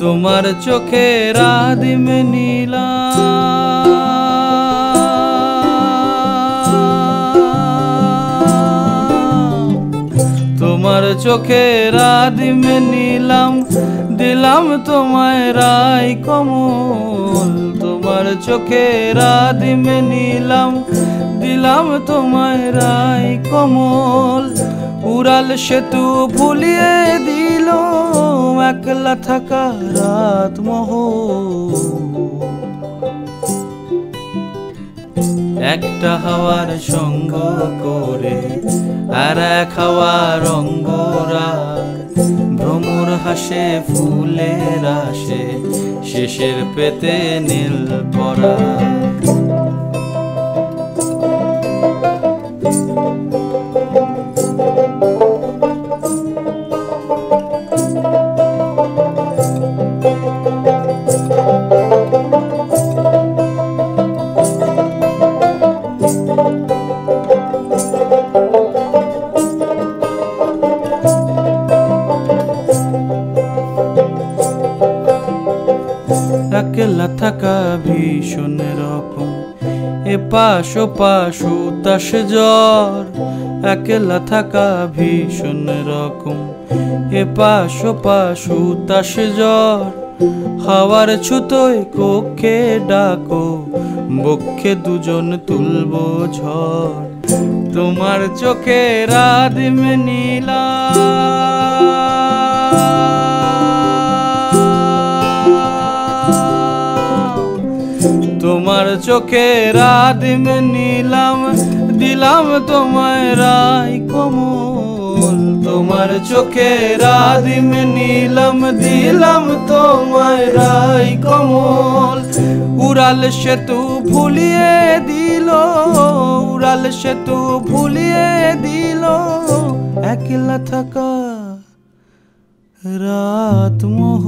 তোমার চোখে রাদিম নীলা তোমার চোখে রাদিম নিলাম দিলাম তোমায় রায় কমল। তোমার চোখে রাদিম নিলাম দিলাম তোমায় রায় কমল। উড়াল সেতু ভুলিয়ে দিল একলা থাকা রাত মহ একটা হাওয়ার সঙ্গ করে আর এক হাওয়ার অঙ্গরা ভ্রমর হাসে, ফুলের আসে, শেষের পেতে নীল পরা থাকা ভীষণ রকম। এ পাশ ও পাশ উতাস জ্বর, একলা থাকা ভীষণ রকম। এ পাশ ও পাশ উতাস জ্বর, হাওয়ার ছুতোয় কক্ষে ডাকো, বক্ষে দুজন তুলবো ঝড়। তোমার চোখে রাদিম নীলা তোমার চোখে রাদিম নিলাম, দিলাম তোমায় রায় কমল। তোমার চোখে রাদিম নিলাম, দিলাম তোমায় রায় কমল। উড়াল সেতু ভুলিয়ে দিল, উড়াল সেতু ভুলিয়ে দিল। একলা থাকা রাত মোহ